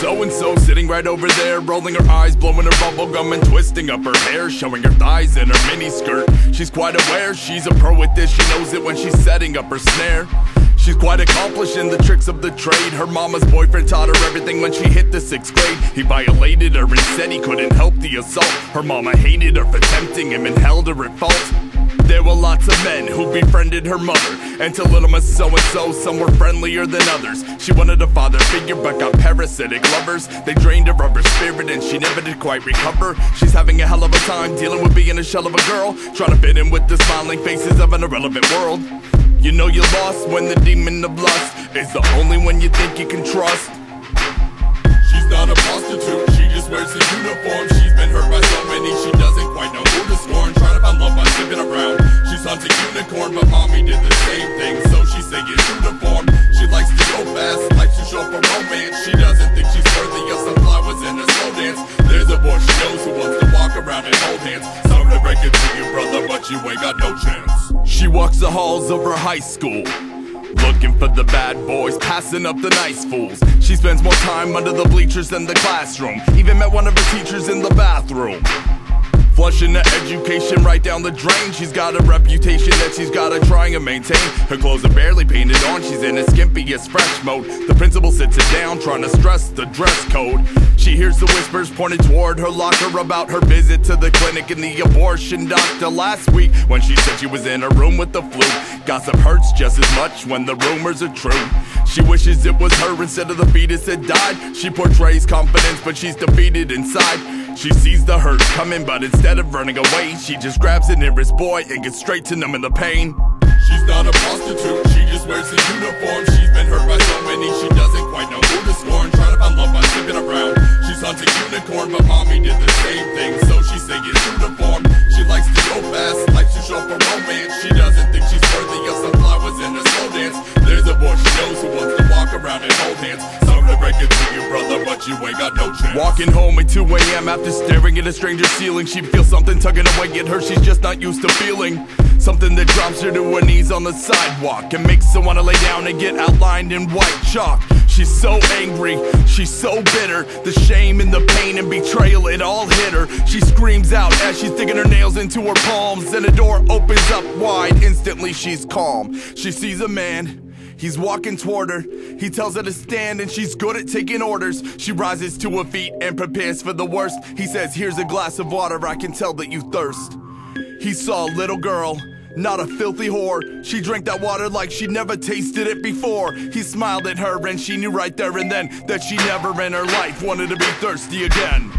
so and so sitting right over there, rolling her eyes, blowing her bubble gum, and twisting up her hair, showing her thighs in her mini skirt. She's quite aware, she's a pro at this, she knows it when she's setting up her snare. She's quite accomplished in the tricks of the trade. Her mama's boyfriend taught her everything when she hit the sixth grade. He violated her and said he couldn't help the assault. Her mama hated her for tempting him and held her at fault. There were lots of men who befriended her mother. And to little Miss So and so, some were friendlier than others. She wanted a father figure but got parasitic lovers. They drained her of her spirit and she never did quite recover. She's having a hell of a time dealing with being a shell of a girl. Trying to fit in with the smiling faces of an irrelevant world. You know you're lost when the demon of lust is the only one you think you can trust. She's not a prostitute, she just wears a uniform. You ain't got no chance. She walks the halls of her high school. Looking for the bad boys, passing up the nice fools. She spends more time under the bleachers than the classroom. Even met one of her teachers in the. The education right down the drain. She's got a reputation that she's gotta try and maintain. Her clothes are barely painted on, she's in a skimpiest fresh mode. The principal sits her down, trying to stress the dress code. She hears the whispers pointed toward her locker about her visit to the clinic and the abortion doctor last week when she said she was in a room with the flu. Gossip hurts just as much when the rumors are true. She wishes it was her instead of the fetus that died. She portrays confidence, but she's defeated inside. She sees the hurt coming, but instead of running away, she just grabs the nearest boy and gets straight to numbing the pain. She's not a prostitute, she just wears a uniform. She's been hurt by so many, she doesn't quite know who to scorn. Trying to find love by slipping around. She's hunting unicorn, but mommy did the same thing, so she's saying true to form. She likes to go fast, likes to show for romance. She doesn't think she's worthy of some flowers in a slow dance. There's a boy she knows who wants to walk around and hold hands. You ain't got no chance. Walking home at 2 a.m. after staring at a stranger's ceiling, she feels something tugging away at her she's just not used to feeling. Something that drops her to her knees on the sidewalk and makes her wanna lay down and get outlined in white chalk. She's so angry, she's so bitter. The shame and the pain and betrayal, it all hit her. She screams out as she's digging her nails into her palms. Then a door opens up wide, instantly she's calm. She sees a man. He's walking toward her. He tells her to stand and she's good at taking orders. She rises to her feet and prepares for the worst. He says, Here's a glass of water, I can tell that you thirst. He saw a little girl, not a filthy whore. She drank that water like she'd never tasted it before. He smiled at her and she knew right there and then that she never in her life wanted to be thirsty again.